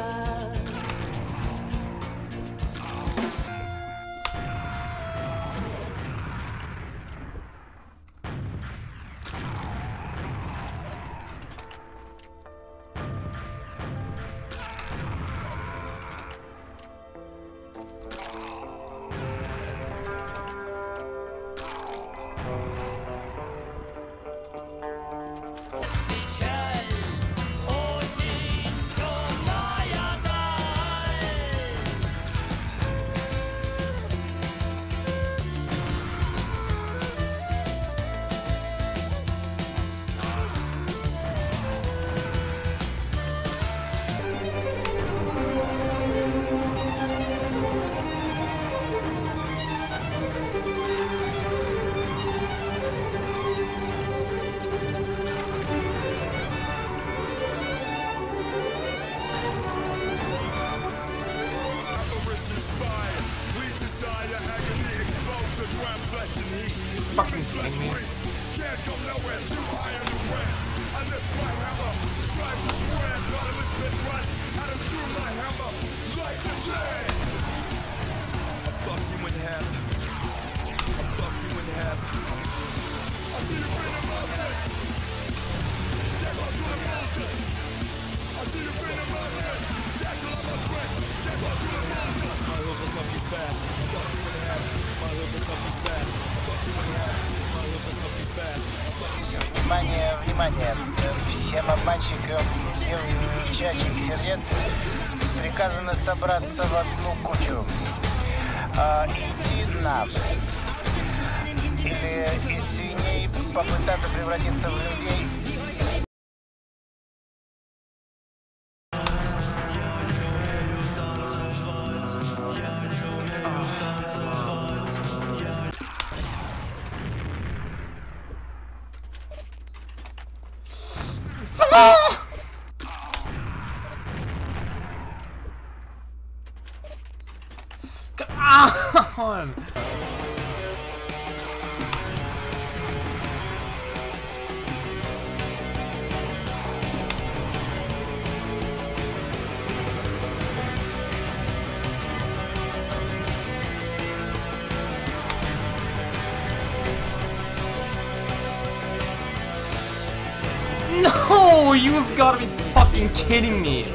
alive. Desire agony, to ground flesh and heat. Fucking flesh weak, can't go nowhere too high on the wind. I lift my hammer, try to spread, nautilus been run, out of through my hammer, like a dread. I fucked you in half. I fucked you in half. I see you bring a mountain. Death onto the mountain. I see you bring a mountain. Внимание, внимание! Всем обманщикам, девчачьих сердец приказано собраться в одну кучу. А, иди нахуй. Или из свиней попытаться превратиться в людей. Uh, No, you have got to be fucking kidding me.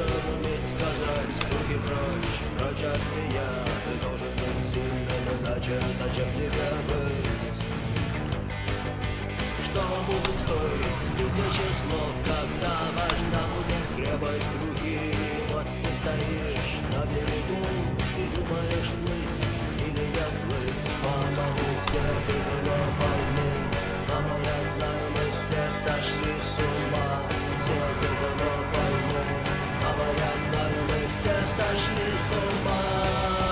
Что будет стоить тысячи слов, когда важна будет крепость руки? Вот ты стоишь на берегу и думаешь плыть, или не плыть. Мы все тяжело больны, мама, я знаю, все сошли с ума, все это давно поймут, а моя знаю, мы все сошли с ума.